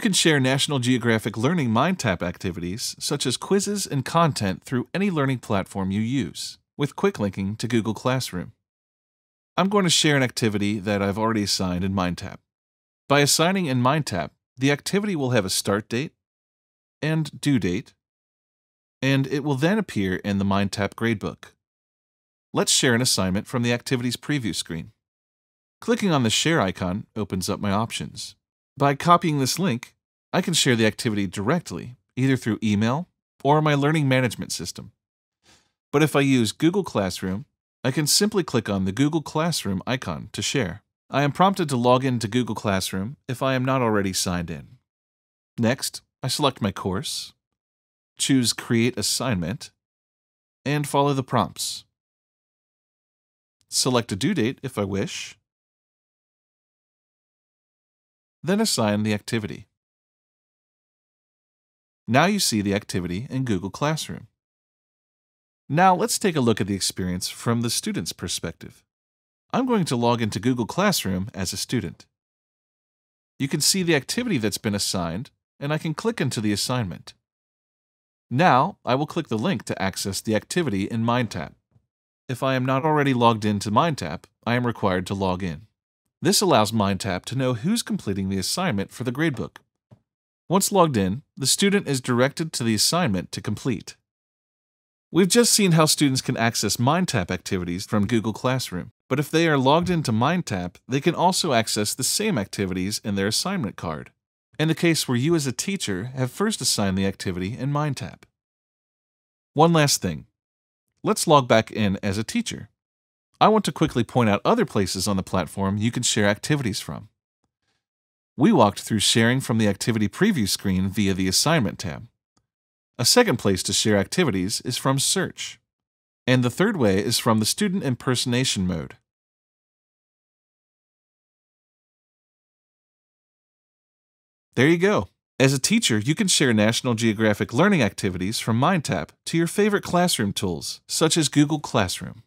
You can share National Geographic Learning MindTap activities, such as quizzes and content, through any learning platform you use, with quick linking to Google Classroom. I'm going to share an activity that I've already assigned in MindTap. By assigning in MindTap, the activity will have a start date and due date, and it will then appear in the MindTap gradebook. Let's share an assignment from the activity's preview screen. Clicking on the share icon opens up my options. By copying this link, I can share the activity directly, either through email or my learning management system. But if I use Google Classroom, I can simply click on the Google Classroom icon to share. I am prompted to log in to Google Classroom if I am not already signed in. Next, I select my course, choose Create Assignment, and follow the prompts. Select a due date if I wish, then assign the activity. Now you see the activity in Google Classroom. Now let's take a look at the experience from the student's perspective. I'm going to log into Google Classroom as a student. You can see the activity that's been assigned, and I can click into the assignment. Now, I will click the link to access the activity in MindTap. If I am not already logged into MindTap, I am required to log in. This allows MindTap to know who's completing the assignment for the gradebook. Once logged in, the student is directed to the assignment to complete. We've just seen how students can access MindTap activities from Google Classroom, but if they are logged into MindTap, they can also access the same activities in their assignment card, in the case where you as a teacher have first assigned the activity in MindTap. One last thing. Let's log back in as a teacher. I want to quickly point out other places on the platform you can share activities from. We walked through sharing from the activity preview screen via the Assignment tab. A second place to share activities is from Search. And the third way is from the Student Impersonation mode. There you go. As a teacher, you can share National Geographic learning activities from MindTap to your favorite classroom tools, such as Google Classroom.